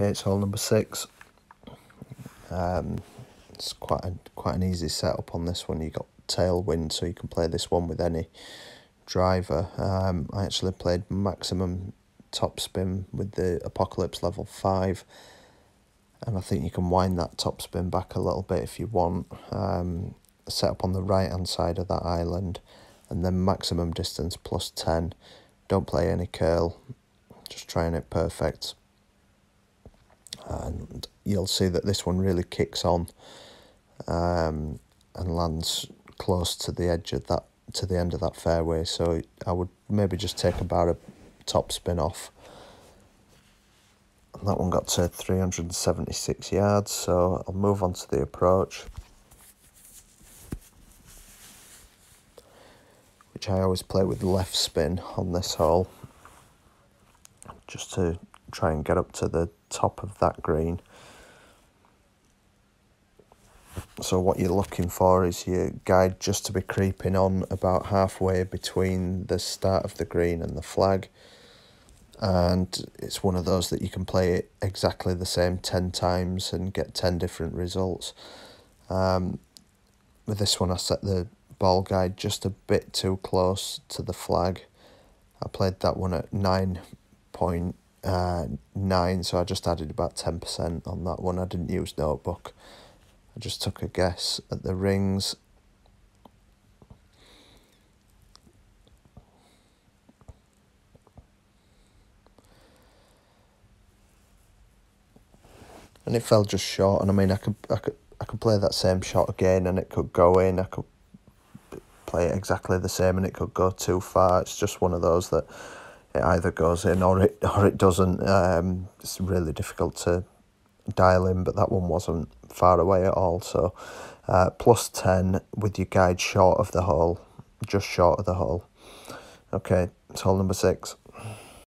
Okay, it's hole number six. Um, it's quite a, quite an easy setup on this one. You got tailwind, so you can play this one with any driver. Um, I actually played maximum top spin with the Apocalypse level five, and I think you can wind that top spin back a little bit if you want. Um, set up on the right hand side of that island, and then maximum distance plus ten. Don't play any curl, just trying it perfect and you'll see that this one really kicks on um, and lands close to the edge of that to the end of that fairway. So I would maybe just take about a top spin off. And that one got to 376 yards so I'll move on to the approach which I always play with left spin on this hole just to try and get up to the top of that green. So what you're looking for is your guide just to be creeping on about halfway between the start of the green and the flag. And it's one of those that you can play it exactly the same 10 times and get 10 different results. Um, with this one I set the ball guide just a bit too close to the flag. I played that one at 9 point uh, 9, so I just added about 10% on that one. I didn't use notebook. I just took a guess at the rings. And it fell just short, and I mean, I could, I could, I could play that same shot again, and it could go in. I could play it exactly the same, and it could go too far. It's just one of those that it either goes in or it or it doesn't. Um, it's really difficult to dial in, but that one wasn't far away at all. So uh, plus 10 with your guide short of the hole, just short of the hole. Okay, it's hole number six.